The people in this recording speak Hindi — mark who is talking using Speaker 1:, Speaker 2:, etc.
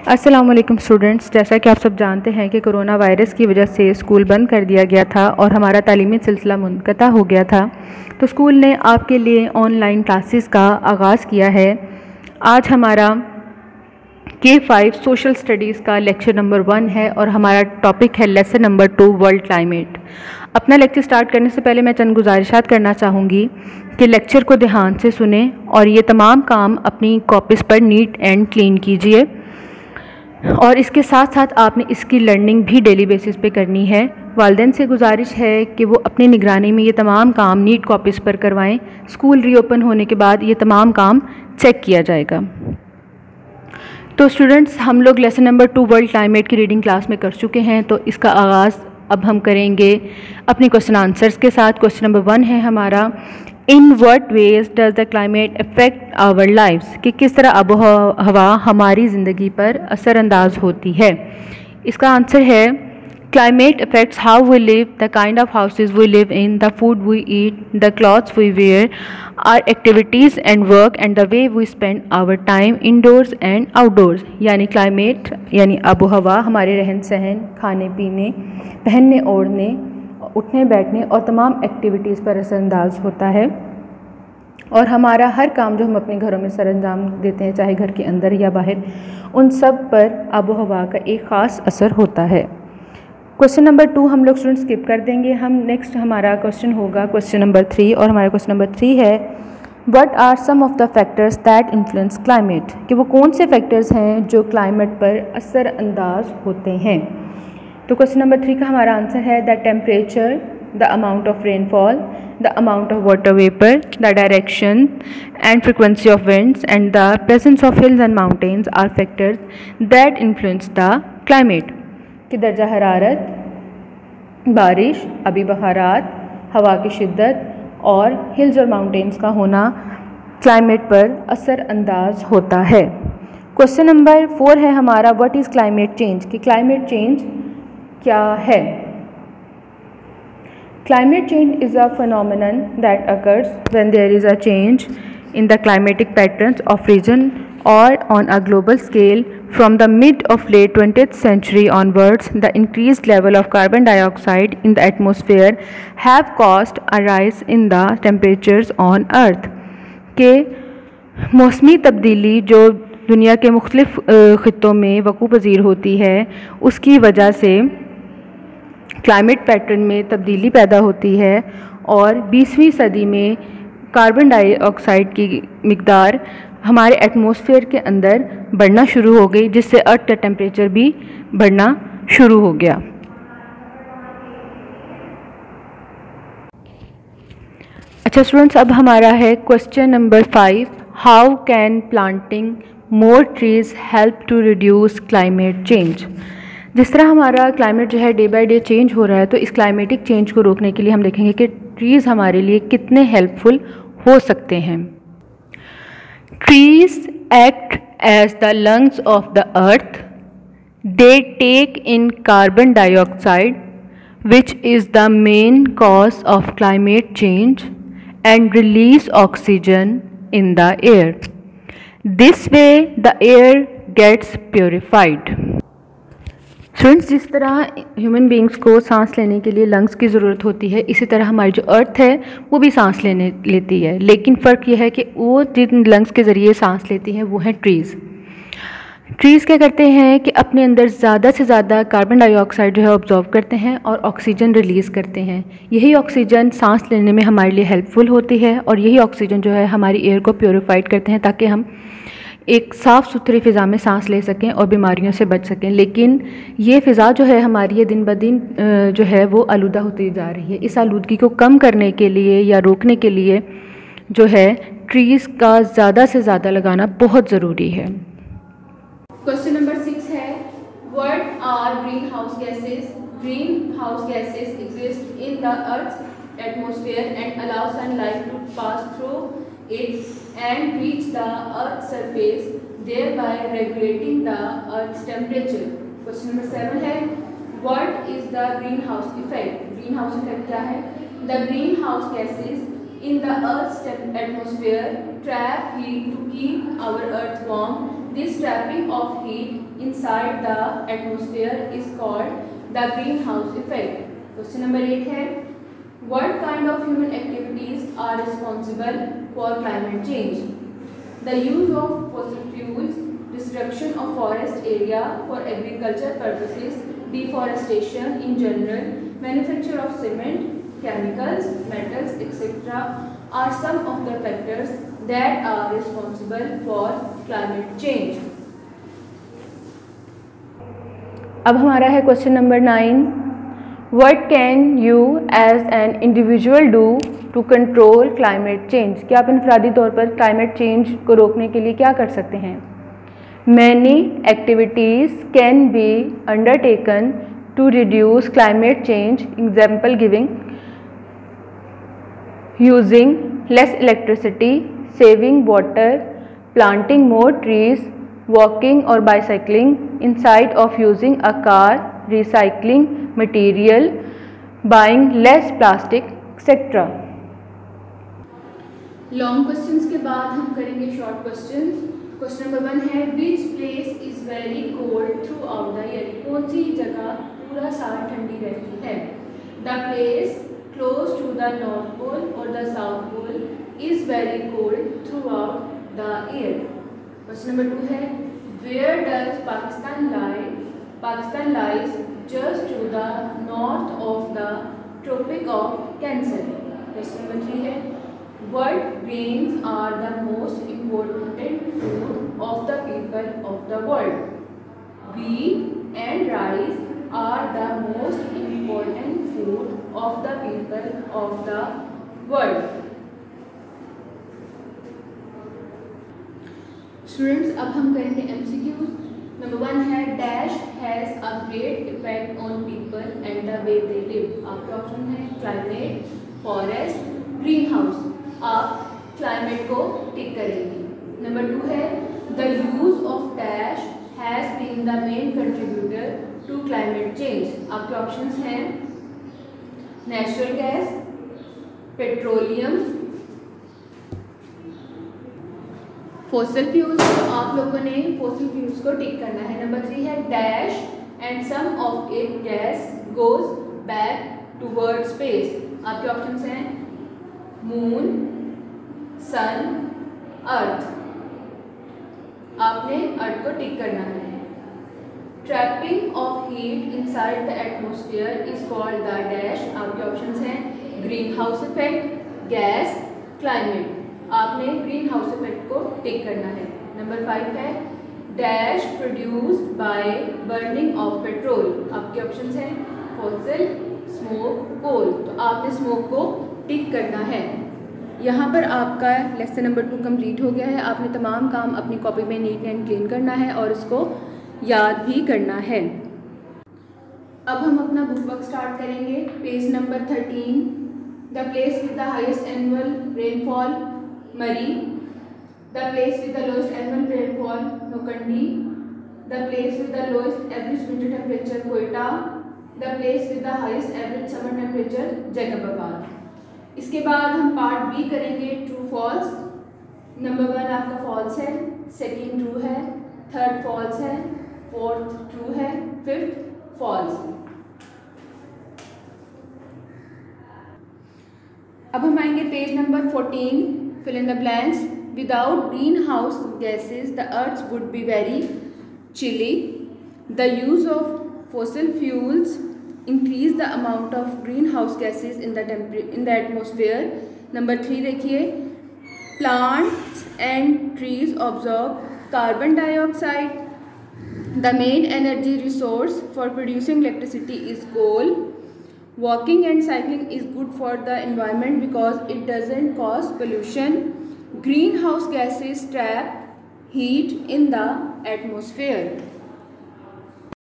Speaker 1: अस्सलाम स्टूडेंट्स, जैसा कि आप सब जानते हैं कि कोरोना वायरस की वजह से स्कूल बंद कर दिया गया था और हमारा तालीमी सिलसिला मुनक़ा हो गया था। तो स्कूल ने आपके लिए ऑनलाइन क्लासेस का आगाज़ किया है। आज हमारा के फाइव सोशल स्टडीज़ का लेक्चर नंबर वन है और हमारा टॉपिक है lesson number two world climate अपना लेक्चर स्टार्ट करने से पहले मैं चंद गुजारिशात करना चाहूँगी कि लेक्चर को ध्यान से सुने और ये तमाम काम अपनी कॉपीज़ पर नीट एंड क्लीन कीजिए। और इसके साथ साथ आपने इसकी लर्निंग भी डेली बेसिस पे करनी है। वालदेन से गुजारिश है कि वो अपनी निगरानी में ये तमाम काम नीट कॉपीज़ पर करवाएँ। स्कूल रीओपन होने के बाद ये तमाम काम चेक किया जाएगा। तो स्टूडेंट्स हम लोग lesson number two world climate की रीडिंग क्लास में कर चुके हैं तो इसका आगाज़ अब हम करेंगे अपने क्वेश्चन आंसर्स के साथ। क्वेश्चन नंबर वन है हमारा in what ways does the climate affect our lifes कि किस तरह आबो हवा हमारी ज़िंदगी पर असरानंदाज होती है? इसका आंसर है climate affects how we live the kind of houses we live in the food we eat the clothes we wear our activities and work and the way we spend our time indoors and outdoors यानी क्लाइमेट यानी आबो हवा हमारे रहन सहन खाने पीने पहनने ओढ़ने उठने, बैठने और तमाम एक्टिविटीज़ पर असरअंदाज होता है। और हमारा हर काम जो हम अपने घरों में सर अंजाम देते हैं, चाहे घर के अंदर या बाहर, उन सब पर आबो हवा का एक ख़ास असर होता है। क्वेश्चन नंबर टू हम लोग स्टूडेंट स्किप कर देंगे। हम नेक्स्ट हमारा क्वेश्चन होगा क्वेश्चन नंबर थ्री और हमारा क्वेश्चन नंबर थ्री है what are some of the factors that influence climate कि वो कौन से फैक्टर्स हैं जो क्लाइमेट पर असरअंदाज होते हैं? तो क्वेश्चन नंबर थ्री का हमारा आंसर है the temperature the amount of rainfall the amount of water vapour the direction and frequency of winds and the presence of hills and mountains are factors that influence the climate कि दर्जा हरारत? बारिश, अभी बहारात, हवा की शिद्दत और हिल्स और माउंटेन्स का होना क्लाइमेट पर असरअंदाज होता है। क्वेश्चन नंबर फोर है हमारा व्हाट इज़ क्लाइमेट चेंज कि क्लाइमेट चेंज क्या है? Climate change is a phenomenon that occurs when there is a change in the climatic pattern of region और on a global scale from the mid of late twenty century onwards the increase level of carbon dioxide in the atmosphere have caused a rise in the temperatures on earth के मौसमी तब्दीली जो दुनिया के मुख्तलिफ़ ख़ों में वकू पज़ीर होती है, उसकी वजह से क्लाइमेट पैटर्न में तब्दीली पैदा होती है और 20वीं सदी में कार्बन डाइऑक्साइड की मकदार हमारे एटमॉस्फेयर के अंदर बढ़ना शुरू हो गई, जिससे अर्थ का टेम्परेचर भी बढ़ना शुरू हो गया। अच्छा स्टूडेंट्स अब हमारा है question number five how can planting more trees help to reduce climate change जिस तरह हमारा क्लाइमेट जो है डे बाय डे चेंज हो रहा है तो इस क्लाइमेटिक चेंज को रोकने के लिए हम देखेंगे कि ट्रीज़ हमारे लिए कितने हेल्पफुल हो सकते हैं। Trees act as the lungs of the earth they take in carbon dioxide which is the main cause of climate change and release oxygen in the air this way the air gets purified friends जिस तरह ह्यूमन बींग्स को सांस लेने के लिए लंग्स की ज़रूरत होती है, इसी तरह हमारी जो अर्थ है, वो भी सांस लेने, लेती है। लेकिन फ़र्क यह है कि वो जिन लंग्स के ज़रिए सांस लेती हैं, वो हैं ट्रीज़ ट्रीज़ क्या करते हैं कि अपने अंदर ज़्यादा से ज़्यादा कार्बन डाइऑक्साइड जो है ऑब्जॉर्व करते हैं और ऑक्सीजन रिलीज़ करते हैं। यही ऑक्सीजन सांस लेने में हमारे लिए हेल्पफुल होती है और यही ऑक्सीजन जो है हमारी एयर को प्योरीफाइड करते हैं ताकि हम एक साफ़ सुथरी फ़िज़ा में सांस ले सकें और बीमारियों से बच सकें। लेकिन ये फ़िज़ा जो है हमारी, ये दिन ब दिन जो है वो आलूदा होती जा रही है। इस आलूदगी को कम करने के लिए या रोकने के लिए जो है ट्रीज़ का ज़्यादा से ज़्यादा लगाना बहुत ज़रूरी है।
Speaker 2: क्वेश्चन नंबर सिक्स है what are green house gases green house gases exist in the earth atmosphere and allow sunlight to pass through it and reach the earth's surface thereby regulating the earth's temperature question number 7 है what is the greenhouse effect greenhouse effect क्या है the greenhouse gases in the earth's atmosphere trap heat to keep our earth warm This trapping of heat inside the atmosphere is called the greenhouse effect. Question number 8 है What kind of human activities are responsible for climate change? The use of fossil fuels, destruction of forest area for agriculture purposes, deforestation in general, manufacture of cement, chemicals, metals, etc. are some of the factors that are responsible for climate change.
Speaker 1: अब हमारा है question number nine what can you as an individual do to control climate change क्या आप इनफरादी तौर पर क्लाइमेट चेंज को रोकने के लिए क्या कर सकते हैं? Many activities can be undertaken to reduce climate change example giving using less electricity saving water, planting more trees, walking or bicycling. Inside of using a car, recycling material, buying less plastic, etc.
Speaker 2: Long questions के बाद हम करेंगे short questions question number one है which place is very cold throughout the year कौन सी जगह पूरा साल ठंडी रहती है the place close to the north pole और the south pole is very cold throughout the year. Question number two है Where does Pakistan lie? Pakistan lies just to the north of the Tropic of Cancer. Question number three है What grains are the most important food of the people of the world? Wheat and rice are the most important food of the people of the world. Students अब हम करेंगे एम नंबर वन है dash has a great effect on people and the way they live आपके ऑप्शन है क्लाइमेट फॉरेस्ट ग्रीन हाउस आप क्लाइमेट को टिक करेंगे। नंबर टू है the use of dash has been the main contributor to climate change आपके ऑप्शंस हैं natural gas petroleum fossil fuels तो आप लोगों ने फोसल फ्यूल्स को टिक करना है. नंबर थ्री है dash and some of it gas goes back toward space आपके ऑप्शंस हैं मून सन अर्थ आपने अर्थ को टिक करना है. Trapping of heat inside the atmosphere is called the dash आपके ऑप्शंस हैं green house effect gas climate आपने ग्रीन हाउस इफ़ेक्ट को टिक करना है। नंबर फाइव है dash produced by burning of petrol आपके ऑप्शन हैं फॉसिल स्मोक कोल तो आपने स्मोक को टिक करना है। यहाँ पर आपका लेसन नंबर टू कंप्लीट हो गया है। आपने तमाम काम अपनी कॉपी में नीट एंड क्लीन करना है और इसको याद भी करना है। अब हम अपना बुक वर्क स्टार्ट करेंगे। Page number thirteen the place with the highest annual rainfall Murree the place with the lowest annual rainfall Nokkundi the place with the lowest average winter temperature Quetta the place with the highest average summer temperature Jacobabad इसके बाद हम पार्ट बी करेंगे ट्रू फॉल्स नंबर वन आपका फॉल्स है सेकेंड ट्रू है थर्ड फॉल्स है फोर्थ ट्रू है फिफ्थ फॉल्स अब हम आएँगे page number fourteen fill in the blanks without greenhouse gases the earth would be very chilly the use of fossil fuels increase the amount of greenhouse gases in the in the atmosphere number 3 देखिए plants and trees absorb carbon dioxide the main energy resource for producing electricity is coal Walking and cycling is good for the environment because it doesn't cause pollution. Greenhouse gases trap heat in the atmosphere.